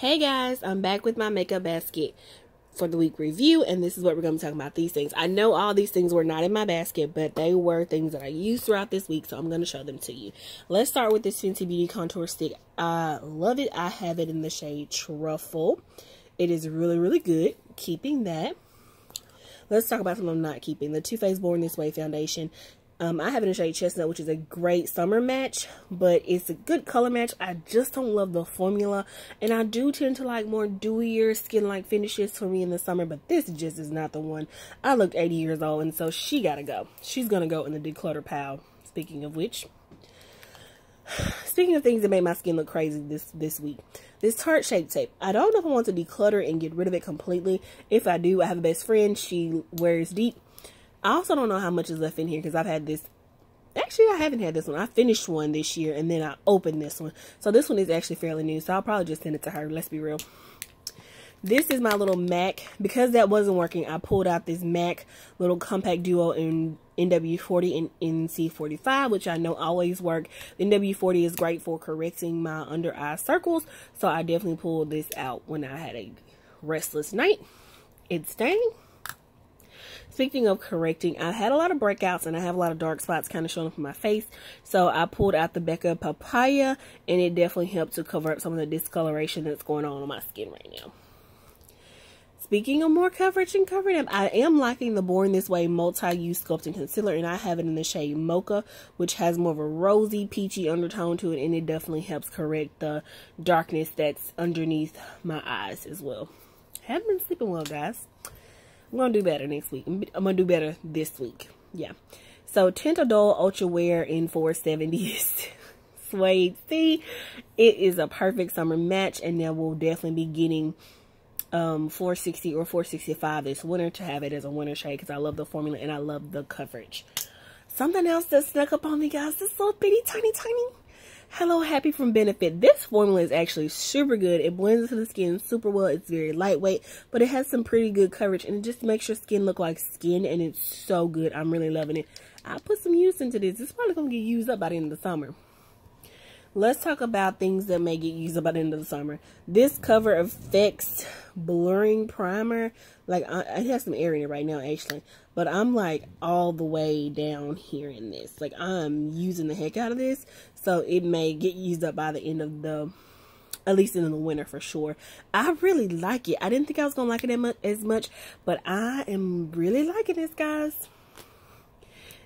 Hey guys, I'm back with my makeup basket for the week review, and this is what we're going to be talking about these things. I know all these things were not in my basket, but they were things that I used throughout this week, so I'm going to show them to you. Let's start with this Fenty Beauty Contour Stick. I love it. I have it in the shade Truffle. It is really, really good. Keeping that. Let's talk about something I'm not keeping. The Too Faced Born This Way Foundation. Um, I have it in shade Chestnut, which is a great summer match, but it's a good color match. I just don't love the formula, and I do tend to like more dewier skin-like finishes for me in the summer, but this just is not the one. I look 80 years old, and so she gotta go. She's gonna go in the declutter pile, speaking of which. Speaking of things that made my skin look crazy this, this week, this Tarte Shape Tape. I don't know if I want to declutter and get rid of it completely. If I do, I have a best friend. She wears deep I also don't know how much is left in here because I've had this. Actually, I haven't had this one. I finished one this year and then I opened this one. So this one is actually fairly new. So I'll probably just send it to her. Let's be real. This is my little MAC. Because that wasn't working, I pulled out this MAC little compact duo in NW40 and NC45, which I know always work. The NW40 is great for correcting my under eye circles. So I definitely pulled this out when I had a restless night. It's staying. Speaking of correcting, I had a lot of breakouts and I have a lot of dark spots kind of showing up in my face. So I pulled out the Becca Papaya and it definitely helped to cover up some of the discoloration that's going on on my skin right now. Speaking of more coverage and covering up, I am liking the Born This Way Multi-Use Sculpting Concealer, and I have it in the shade Mocha, which has more of a rosy, peachy undertone to it, and it definitely helps correct the darkness that's underneath my eyes as well. Haven't been sleeping well, guys. I'm to do better next week. I'm to do better this week. Yeah. So, Teint Idole Ultra Wear in 470s. Suede C. It is a perfect summer match. And then we'll definitely be getting um 460 or 465 this winter to have it as a winter shade because I love the formula and I love the coverage. Something else that snuck up on me, guys. This little bitty, tiny, tiny Hello Happy from Benefit. This formula is actually super good. It blends into the skin super well. It's very lightweight, but it has some pretty good coverage and it just makes your skin look like skin and it's so good. I'm really loving it. I put some use into this. It's probably going to get used up by the end of the summer. Let's talk about things that may get used up by the end of the summer. This Cover FX Blurring Primer, like, I, I have some air in it right now, actually. But I'm, like, all the way down here in this. Like, I'm using the heck out of this. So, it may get used up by the end of the, at least in the winter for sure. I really like it. I didn't think I was going to like it as much, but I am really liking this, guys.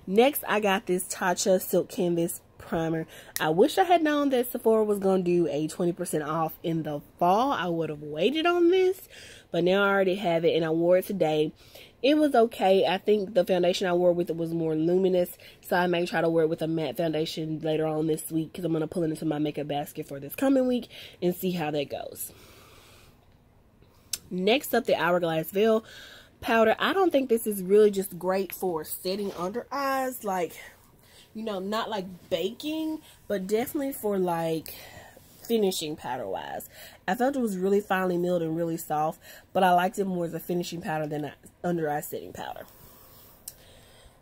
Next, I got this Tatcha Silk Canvas primer. I wish I had known that Sephora was going to do a 20% off in the fall. I would have waited on this, but now I already have it and I wore it today. It was okay. I think the foundation I wore with it was more luminous, so I may try to wear it with a matte foundation later on this week because I'm going to pull it into my makeup basket for this coming week and see how that goes. Next up, the Hourglass Veil powder. I don't think this is really just great for setting under eyes. Like, you know, not like baking, but definitely for like finishing powder wise. I felt it was really finely milled and really soft, but I liked it more as a finishing powder than an under eye setting powder.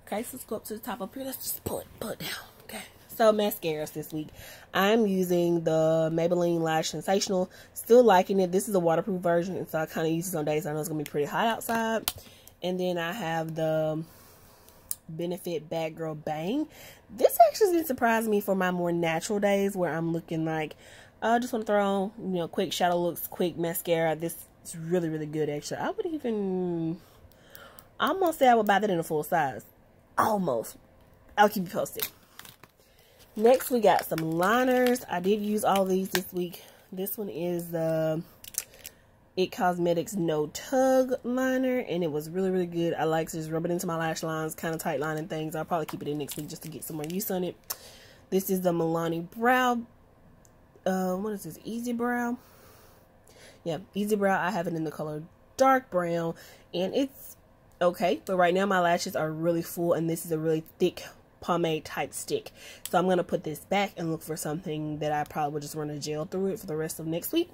Okay, so let's go up to the top up here. Let's just pull it, pull it down. Okay, so mascaras this week. I'm using the Maybelline Lash Sensational. Still liking it. This is a waterproof version, and so I kind of use it on days I know it's going to be pretty hot outside. And then I have the Benefit Bad Girl Bang. This actually didn't surprise me for my more natural days where I'm looking like I uh, just want to throw on, you know, quick shadow looks, quick mascara. This is really, really good, actually. I would even, I almost say I would buy that in a full size. Almost. I'll keep you posted. Next, we got some liners. I did use all these this week. This one is the it Cosmetics No Tug liner, and it was really, really good. I like to just rub it into my lash lines, kind of tight lining things. I'll probably keep it in next week just to get some more use on it. This is the Milani Brow. Uh, what is this? Easy Brow. Yeah, Easy Brow. I have it in the color dark brown, and it's okay. But right now my lashes are really full, and this is a really thick pomade type stick. So I'm going to put this back and look for something that I probably will just run a gel through it for the rest of next week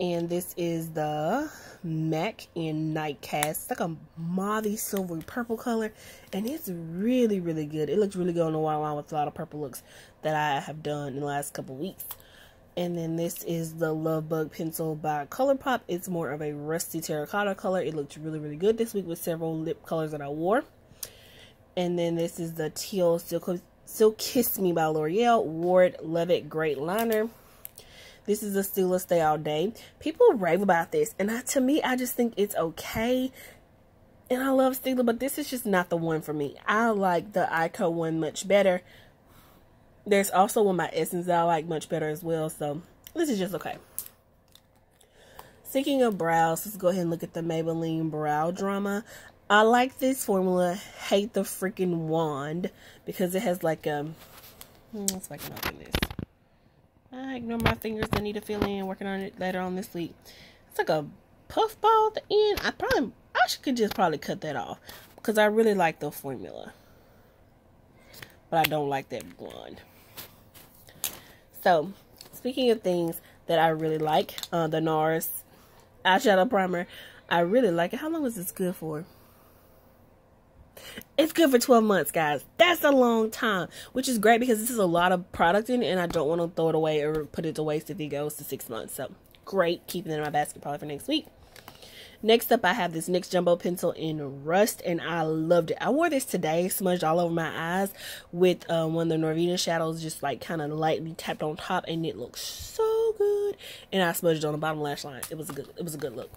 and this is the MAC in Night Cast. It's like a mauvey silvery purple color, and it's really, really good. It looks really good on the white line with a lot of purple looks that I have done in the last couple weeks. And then this is the Love Bug pencil by ColourPop. It's more of a rusty terracotta color. It looked really, really good this week with several lip colors that I wore. And then this is the Teal Silk, Silkissime by L'Oreal. Ward Love It Great Liner. This is a Stila Stay All Day. People rave about this. And I, to me, I just think it's okay. And I love Stila, but this is just not the one for me. I like the Eyeko one much better. There's also one by Essence that I like much better as well. So this is just okay. Speaking of brows, let's go ahead and look at the Maybelline Brow Drama. I like this formula. Hate the freaking wand because it has like a. Hmm, let's can open this. I ignore my fingers. I need to fill in. Working on it later on this week. It's like a puff ball at the end. I probably I could just probably cut that off because I really like the formula, but I don't like that wand. So, speaking of things that I really like, uh, the NARS eyeshadow primer, I really like it. How long is this good for? It's good for 12 months, guys. That's a long time, which is great because this is a lot of product in and I don't want to throw it away or put it to waste if it goes to six months. So, great. Keeping it in my basket probably for next week. Next up, I have this NYX Jumbo Pencil in Rust, and I loved it. I wore this today, smudged all over my eyes with um, one of the Norvina shadows, just like kind of lightly tapped on top, and it looks so good. And I smudged on the bottom lash line. It was a good, it was a good look.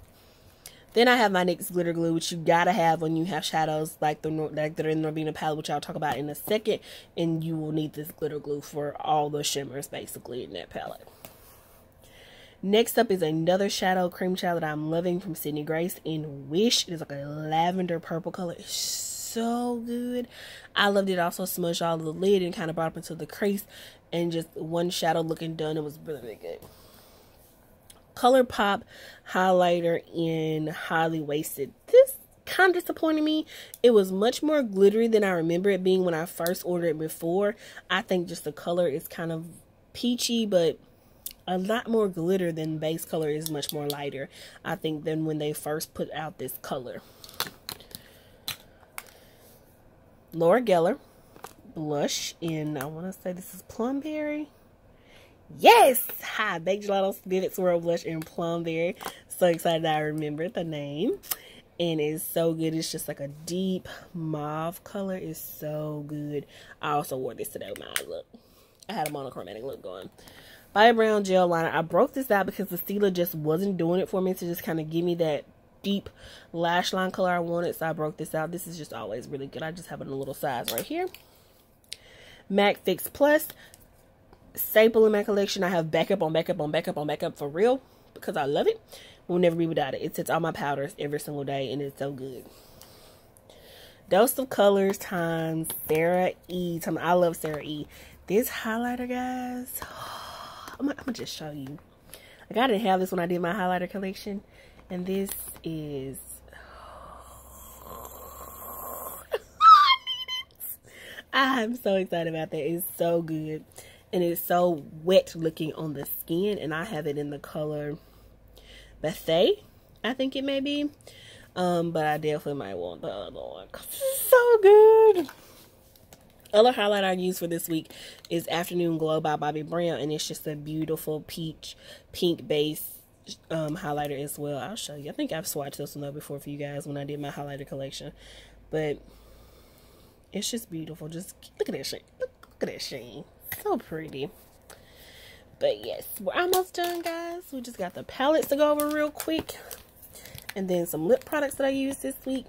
Then I have my NYX glitter glue, which you gotta have when you have shadows like the like that are in the Norvina palette, which I'll talk about in a second. And you will need this glitter glue for all the shimmers basically in that palette. Next up is another shadow cream shadow that I'm loving from Sydney Grace in Wish. It is like a lavender purple color. It's so good. I loved it. Also smudged all of the lid and kind of brought up into the crease and just one shadow looking done. It was really, really good. ColourPop highlighter in Highly Wasted. This kind of disappointed me. It was much more glittery than I remember it being when I first ordered it before. I think just the color is kind of peachy, but a lot more glitter than base color is much more lighter I think than when they first put out this color Laura Geller blush in I want to say this is Plumberry yes hi Baked Gelato Vivid Swirl blush in Plumberry so excited I remember the name and it's so good it's just like a deep mauve color it's so good I also wore this today with my look I had a monochromatic look going Bobbi Brown gel liner. I broke this out because the Stila just wasn't doing it for me to just kind of give me that deep lash line color I wanted. So I broke this out. This is just always really good. I just have it in a little size right here. MAC Fix Plus. Staple in my collection. I have backup on backup on backup on backup for real because I love it. We'll never be without it. It sits all my powders every single day and it's so good. Dose of Colors times Sarah E. I love Sarah E. This highlighter, guys. I'm, I'm gonna just show you. Like I didn't have this when I did my highlighter collection, and this is. I'm so excited about that. It's so good. And it's so wet looking on the skin. And I have it in the color Bethay, I think it may be. Um, but I definitely might want the other one. So good other highlight I use for this week is Afternoon Glow by Bobbi Brown, and it's just a beautiful peach pink base um, highlighter as well. I'll show you. I think I've swatched this one up before for you guys when I did my highlighter collection, but it's just beautiful. Just look at that shade. Look, look at that shade. So pretty. But yes, we're almost done, guys. We just got the palettes to go over real quick, and then some lip products that I used this week,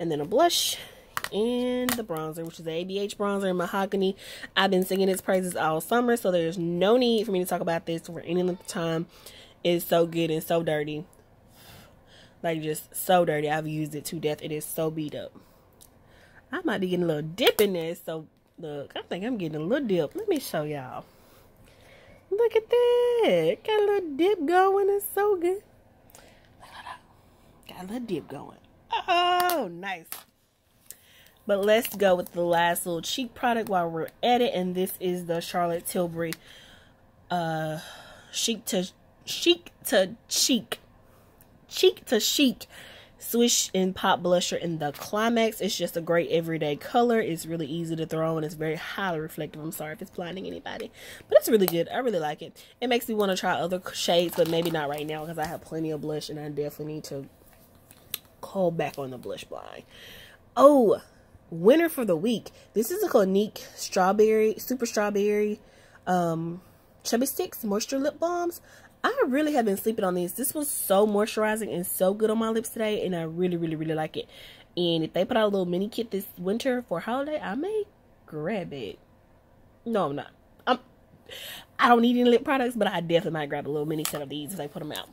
and then a blush and the bronzer, which is the ABH bronzer in Mahogany. I've been singing its praises all summer, so there's no need for me to talk about this for any length of time. It's so good and so dirty. Like, just so dirty. I've used it to death. It is so beat up. I might be getting a little dip in there, so look, I think I'm getting a little dip. Let me show y'all. Look at that. Got a little dip going. It's so good. Got a little dip going. Oh, nice. But let's go with the last little cheek product while we're at it. And this is the Charlotte Tilbury uh, Chic to Chic to Cheek. Cheek to Chic Swish and Pop Blusher in the Climax. It's just a great everyday color. It's really easy to throw and it's very highly reflective. I'm sorry if it's blinding anybody. But it's really good. I really like it. It makes me want to try other shades, but maybe not right now because I have plenty of blush and I definitely need to call back on the blush blind. Oh, winner for the week. This is a Clinique Strawberry, Super Strawberry um, Chubby Sticks Moisture Lip Balms. I really have been sleeping on these. This was so moisturizing and so good on my lips today. And I really, really, really like it. And if they put out a little mini kit this winter for holiday, I may grab it. No, I'm not. I'm, I don't need any lip products, but I definitely might grab a little mini set of these if they put them out.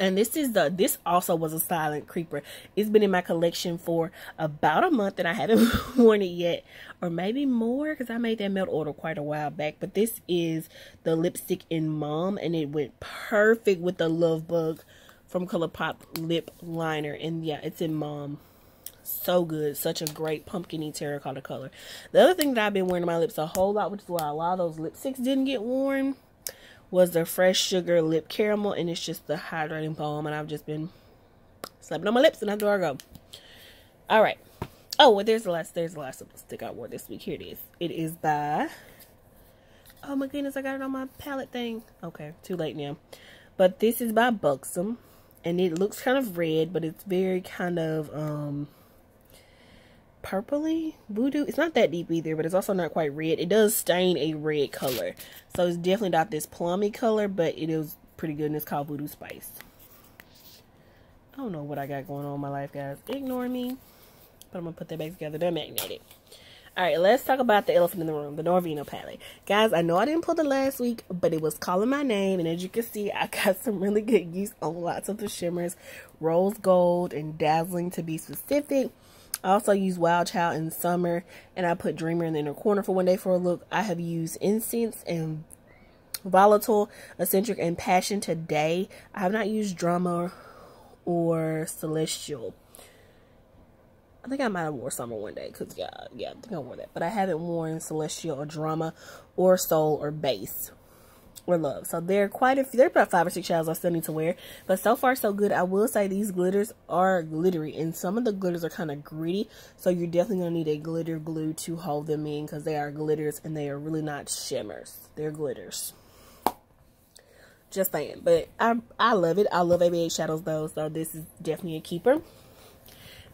And this is the this also was a silent creeper. It's been in my collection for about a month and I haven't worn it yet. Or maybe more because I made that melt order quite a while back. But this is the lipstick in Mom and it went perfect with the Love Bug from ColourPop lip liner. And yeah, it's in Mom. So good. Such a great pumpkiny terracotta color. The other thing that I've been wearing on my lips a whole lot, which is why a lot of those lipsticks didn't get worn was the Fresh Sugar Lip Caramel, and it's just the hydrating balm, and I've just been slapping on my lips, and that's where I go. All right. Oh, well, there's the last, there's the last lipstick I wore this week. Here it is. It is by, oh my goodness, I got it on my palette thing. Okay, too late now. But this is by Buxom, and it looks kind of red, but it's very kind of, um, purpley? Voodoo? It's not that deep either but it's also not quite red. It does stain a red color. So it's definitely not this plummy color but it is pretty good and it's called voodoo spice. I don't know what i got going on in my life guys. Ignore me. But i'm gonna put that back together. They're magnetic. All right let's talk about the elephant in the room the Norvina palette. Guys i know i didn't pull the last week but it was calling my name and as you can see i got some really good use on lots of the shimmers. Rose gold and dazzling to be specific I also use Wild Child in summer, and I put Dreamer in the inner corner for one day for a look. I have used Incense and Volatile, Eccentric, and Passion today. I have not used Drama or Celestial. I think I might have wore Summer one day, because, yeah, yeah, I think I wore that. But I haven't worn Celestial or Drama or Soul or Base or love. So there are quite a few, there are about five or six shadows I still need to wear. But so far so good. I will say these glitters are glittery and some of the glitters are kind of gritty. So you're definitely going to need a glitter glue to hold them in because they are glitters and they are really not shimmers. They're glitters. Just saying. But I, I love it. I love ABH shadows though. So this is definitely a keeper.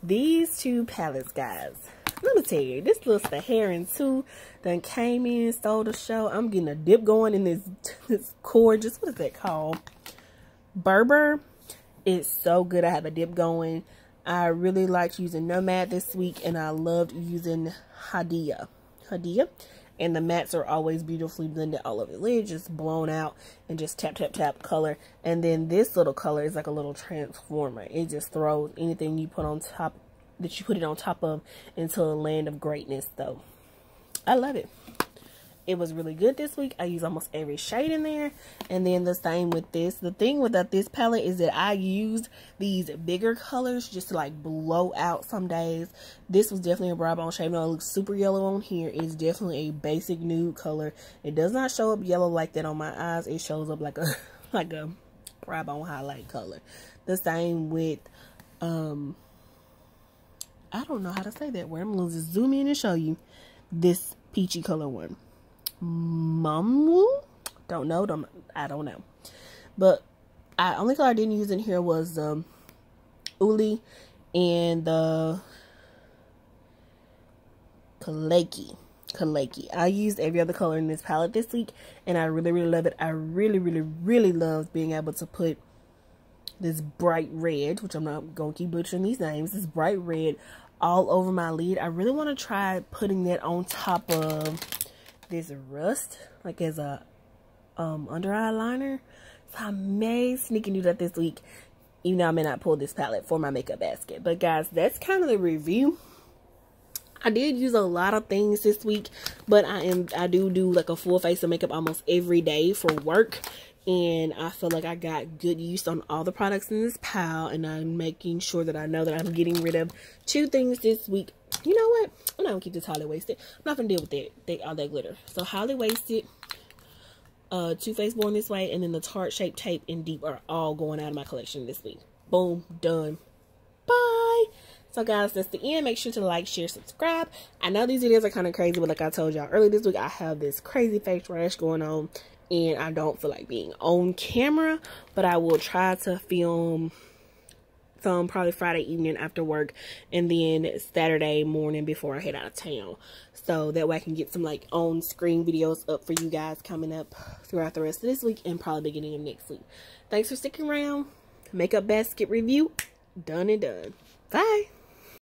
These two palettes, guys let me tell you, this the Heron too. Then came in, stole the show. I'm getting a dip going in this this gorgeous. What is that called? Berber. It's so good. I have a dip going. I really liked using Nomad this week, and I loved using Hadia. Hadia. And the mattes are always beautifully blended all over. They're just blown out and just tap, tap, tap color. And then this little color is like a little transformer. It just throws anything you put on top that you put it on top of into a land of greatness though. I love it. It was really good this week. I use almost every shade in there. And then the same with this. The thing with that this palette is that I used these bigger colors just to like blow out some days. This was definitely a brow bone shade. No, it looks super yellow on here. It's definitely a basic nude color. It does not show up yellow like that on my eyes. It shows up like a like a brow bone highlight color. The same with um I don't know how to say that word. I'm going to zoom in and show you this peachy color one. Mamu? Don't know. Don't, I don't know. But I only color I didn't use in here was the um, Uli and the Kaleki. Kaleki. I used every other color in this palette this week and I really, really love it. I really, really, really love being able to put this bright red, which I'm not going to keep butchering these names, this bright red all over my lid. I really want to try putting that on top of this rust, like as a um, under eye liner. So I may sneak and do that this week, even though I may not pull this palette for my makeup basket. But guys, that's kind of the review. I did use a lot of things this week, but I am I do do like a full face of makeup almost every day for work and I feel like I got good use on all the products in this pile and I'm making sure that I know that I'm getting rid of two things this week. You know what? I'm not gonna keep this Holly Wasted. I'm not gonna deal with that, all that glitter. So Holly Wasted, uh, Too Faced Born This Way, and then the Tarte Shape Tape and Deep are all going out of my collection this week. Boom, done. Bye. So guys, that's the end. Make sure to like, share, subscribe. I know these videos are kind of crazy, but like I told y'all earlier this week, I have this crazy face rash going on. And I don't feel like being on camera. But I will try to film some probably Friday evening after work. And then Saturday morning before I head out of town. So that way I can get some like on screen videos up for you guys coming up throughout the rest of this week. And probably beginning of next week. Thanks for sticking around. Makeup basket review. Done and done. Bye.